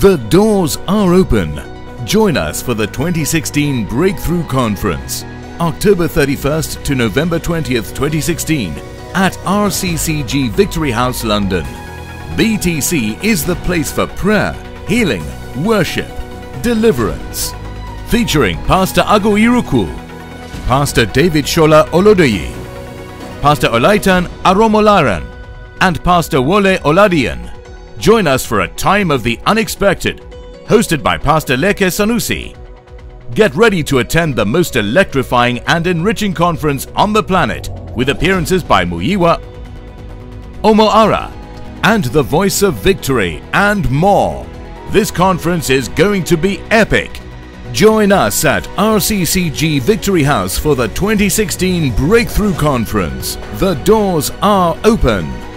The doors are open. Join us for the 2016 Breakthrough Conference, October 31st to November 20th, 2016 at RCCG Victory House, London. BTC is the place for prayer, healing, worship, deliverance. Featuring Pastor Agu Irukwu, Pastor David Sola Oludoyi, Pastor Olaitan Aromolaran, and Pastor Wole Oladiyun. Join us for a time of the unexpected, hosted by Pastor Leke Sanusi. Get ready to attend the most electrifying and enriching conference on the planet with appearances by Muyiwa, Omo Ara, and the Voice of Victory, and more. This conference is going to be epic. Join us at RCCG Victory House for the 2016 Breakthrough Conference. The doors are open.